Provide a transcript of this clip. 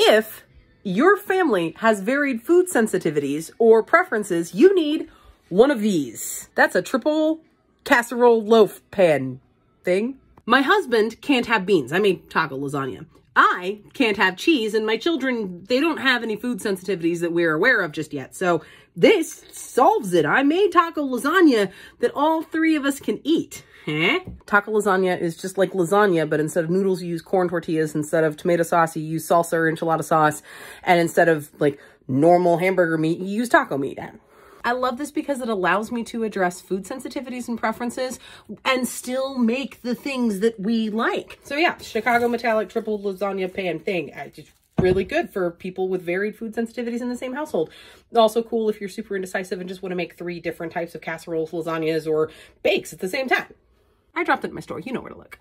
If your family has varied food sensitivities or preferences, you need one of these. That's a triple casserole loaf pan thing. My husband can't have beans. I made taco lasagna. I can't have cheese, and my children, they don't have any food sensitivities that we're aware of just yet. So this solves it. I made taco lasagna that all three of us can eat. Huh? Taco lasagna is just like lasagna, but instead of noodles, you use corn tortillas. Instead of tomato sauce, you use salsa or enchilada sauce. And instead of like normal hamburger meat, you use taco meat. I love this because it allows me to address food sensitivities and preferences and still make the things that we like. So yeah, Chicago Metallic Triple Lasagna Pan thing. I just really good for people with varied food sensitivities in the same household. Also cool if you're super indecisive and just want to make three different types of casseroles, lasagnas, or bakes at the same time. I dropped it in my store. You know where to look.